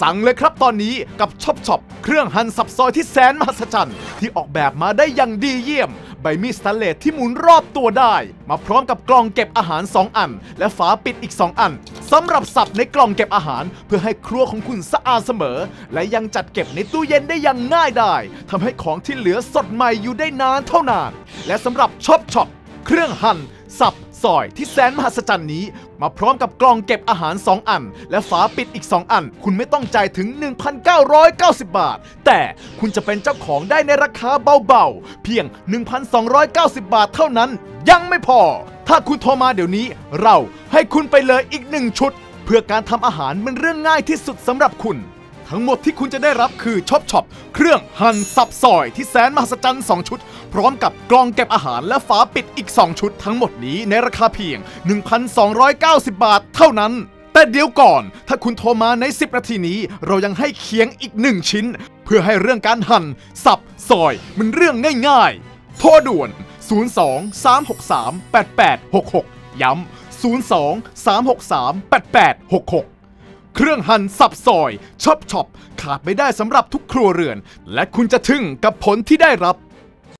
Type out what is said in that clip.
สั่งเลยครับตอนนี้กับ Chop Chop เครื่องหั่นสับซอยที่แสนมหัศจรรย์ที่ออกแบบมาได้อย่างดีเยี่ยม ใบมีดสแตนเลสที่หมุนรอบตัวได้ มาพร้อมกับกล่องเก็บอาหาร 2 อัน และฝาปิดอีก 2 อันสำหรับสับในกล่องเก็บอาหาร เพื่อให้ครัวของคุณสะอาดเสมอ และยังจัดเก็บในตู้เย็นได้อย่างง่ายดายทำให้ของที่เหลือสดใหม่อยู่ได้นานเท่านาน และสำหรับ Chop Chop เครื่องหั่นสับซอยที่แสนมหัศจรรย์นี้ มาพร้อมกับกล่องเก็บอาหาร 2 อัน และฝาปิดอีก 2 อัน คุณไม่ต้องจ่ายถึง 1,990 บาท แต่คุณจะเป็นเจ้าของได้ในราคาเบาๆ เพียง 1,290 บาทเท่านั้น ยังไม่พอ ถ้าคุณโทรมาเดี๋ยวนี้ เราให้คุณไปเลยอีกหนึ่งชุด เพื่อการทำอาหารเป็นเรื่องง่ายที่สุดสำหรับคุณ ทั้งหมดที่คุณจะได้รับคือ Chop Chop เครื่องหั่นสับซอยที่แสนมหัศจรรย์ 2 ชุด พร้อมกับกล่องเก็บอาหารและฝาปิดอีก 2 ชุดทั้งหมดนี้ในราคาเพียง 1,290 บาทเท่านั้น แต่เดี๋ยวก่อน ถ้าคุณโทรมาใน 10 นาทีนี้ เรายังให้เขียงอีก 1 ชิ้น เพื่อให้เรื่องการหั่นสับซอยเป็นเรื่องง่ายๆ โทรด่วน 02 363 8866 ย้ำ 02 363 8866 เครื่องหั่นสับซอย Chop Chop ขาดไม่ได้สำหรับทุกครัวเรือน และคุณจะทึ่งกับผลที่ได้รับ